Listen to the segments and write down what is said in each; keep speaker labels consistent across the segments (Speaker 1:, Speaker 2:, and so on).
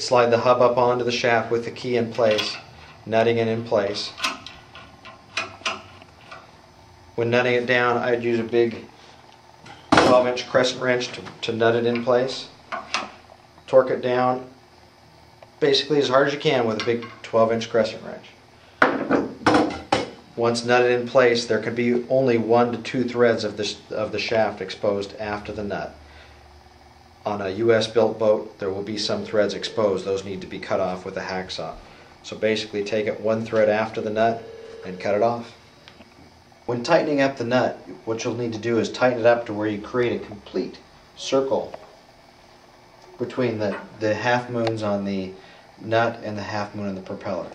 Speaker 1: Slide the hub up onto the shaft with the key in place, nutting it in place. When nutting it down, I'd use a big 12 inch crescent wrench to, to nut it in place. Torque it down basically as hard as you can with a big 12 inch crescent wrench. Once nutted in place, there can be only one to two threads of of the shaft exposed after the nut. On a US built boat, there will be some threads exposed. Those need to be cut off with a hacksaw. So basically take it one thread after the nut and cut it off. When tightening up the nut, what you'll need to do is tighten it up to where you create a complete circle between the, the half moons on the nut and the half moon on the propeller.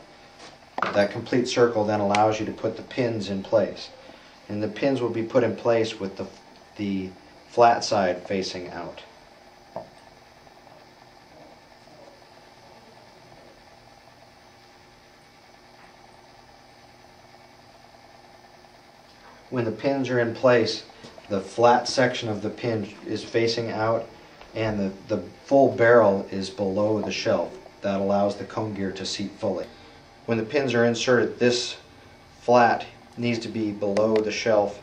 Speaker 1: That complete circle then allows you to put the pins in place. And the pins will be put in place with the, the flat side facing out. When the pins are in place, the flat section of the pin is facing out and the, the full barrel is below the shelf. That allows the cone gear to seat fully. When the pins are inserted, this flat needs to be below the shelf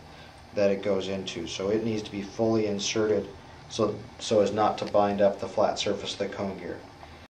Speaker 1: that it goes into. So it needs to be fully inserted so, so as not to bind up the flat surface of the cone gear.